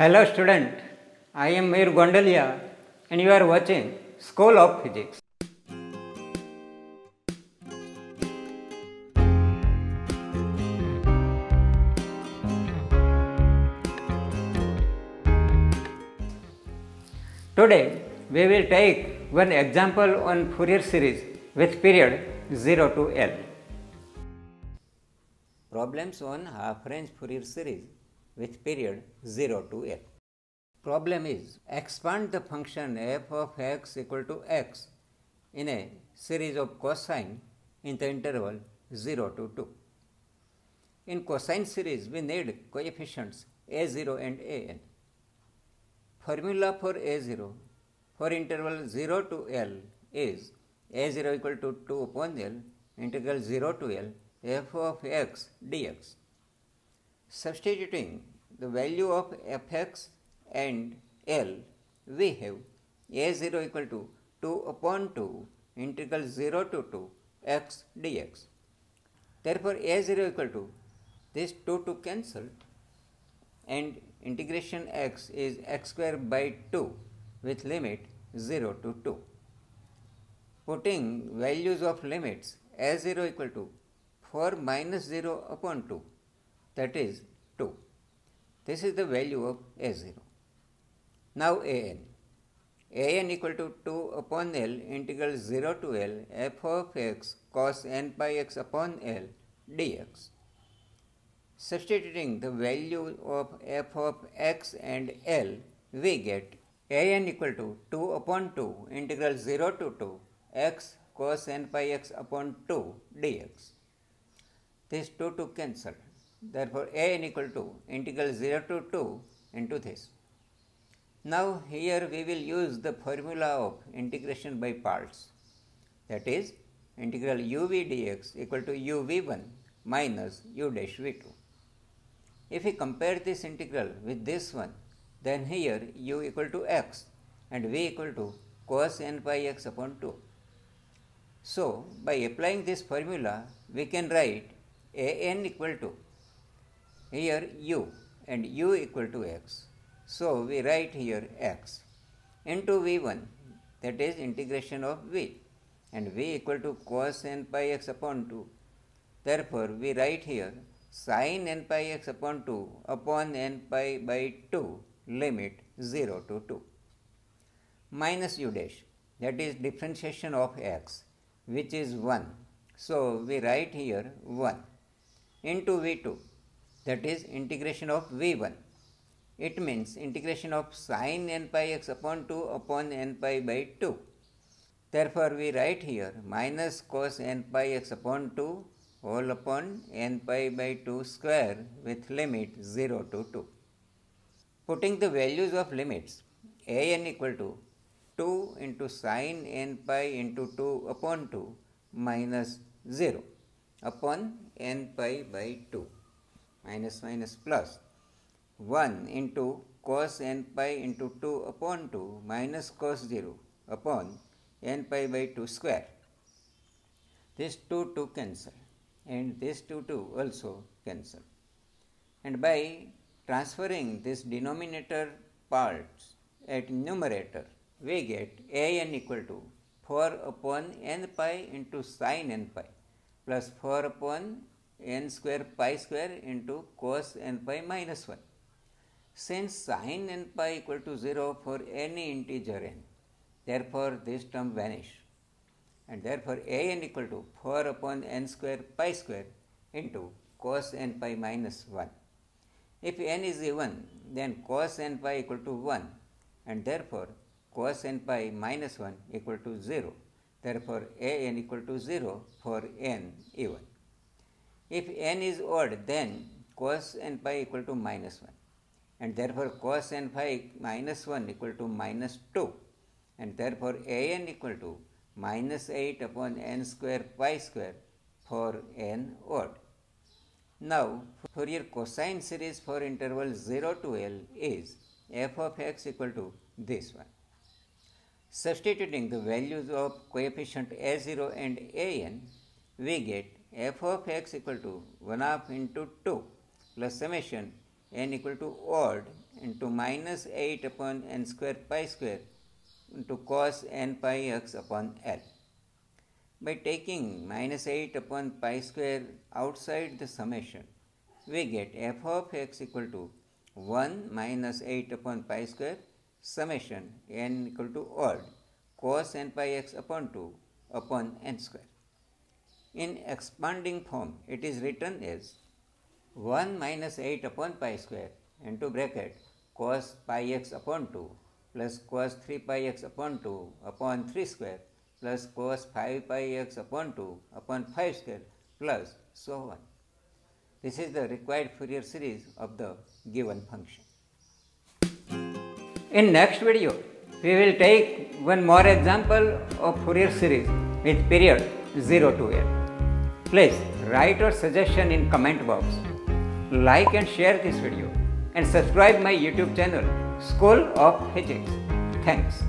Hello student, I am Mayur Gondalia and you are watching School of Physics. Today we will take one example on Fourier series with period 0 to L. Problems on half range Fourier series with period 0 to L. Problem is expand the function f of x equal to x in a series of cosine in the interval 0 to 2. In cosine series we need coefficients a0 and an. Formula for a0 for interval 0 to L is a0 equal to 2 upon L integral 0 to L f of x dx. Substituting the value of fx and L, we have a0 equal to 2 upon 2 integral 0 to 2 x dx. Therefore, a0 equal to this 2 to cancel and integration x is x square by 2 with limit 0 to 2. Putting values of limits a0 equal to 4 minus 0 upon 2 that is 2. This is the value of a0. Now an. an equal to 2 upon L integral 0 to L f of x cos n pi x upon L dx. Substituting the value of f of x and L, we get an equal to 2 upon 2 integral 0 to 2 x cos n pi x upon 2 dx. This 2 to cancel. Therefore, an equal to integral 0 to 2 into this. Now, here we will use the formula of integration by parts that is integral uv dx equal to uv1 minus u dash v2. If we compare this integral with this one, then here u equal to x and v equal to cos n pi x upon 2. So, by applying this formula, we can write a n equal to here u and u equal to x. So, we write here x into v1 that is integration of v and v equal to cos n pi x upon 2. Therefore, we write here sin n pi x upon 2 upon n pi by 2 limit 0 to 2 minus u dash that is differentiation of x which is 1. So, we write here 1 into v2 that is integration of v1. It means integration of sin n pi x upon 2 upon n pi by 2. Therefore, we write here minus cos n pi x upon 2 whole upon n pi by 2 square with limit 0 to 2. Putting the values of limits a n equal to 2 into sin n pi into 2 upon 2 minus 0 upon n pi by 2 minus minus plus 1 into cos n pi into 2 upon 2 minus cos 0 upon n pi by 2 square. This 2 to cancel and this 2 to also cancel. And by transferring this denominator parts at numerator, we get a n equal to 4 upon n pi into sin n pi plus 4 upon n square pi square into cos n pi minus 1. Since sin n pi equal to 0 for any integer n, therefore this term vanish and therefore a n equal to 4 upon n square pi square into cos n pi minus 1. If n is even, then cos n pi equal to 1 and therefore cos n pi minus 1 equal to 0. Therefore, a n equal to 0 for n even. If n is odd, then cos n pi equal to minus 1 and therefore cos n pi minus 1 equal to minus 2 and therefore a n equal to minus 8 upon n square pi square for n odd. Now, Fourier cosine series for interval 0 to L is f of x equal to this one. Substituting the values of coefficient a0 and an, we get f of x equal to 1 half into 2 plus summation n equal to odd into minus 8 upon n square pi square into cos n pi x upon L. By taking minus 8 upon pi square outside the summation, we get f of x equal to 1 minus 8 upon pi square summation n equal to odd cos n pi x upon 2 upon n square. In expanding form, it is written as 1 minus 8 upon pi square into bracket cos pi x upon 2 plus cos 3 pi x upon 2 upon 3 square plus cos 5 pi x upon 2 upon 5 square plus so on. This is the required Fourier series of the given function. In next video, we will take one more example of Fourier series with period 0 to L. Please write your suggestion in comment box. Like and share this video and subscribe my YouTube channel School of Physics. Thanks.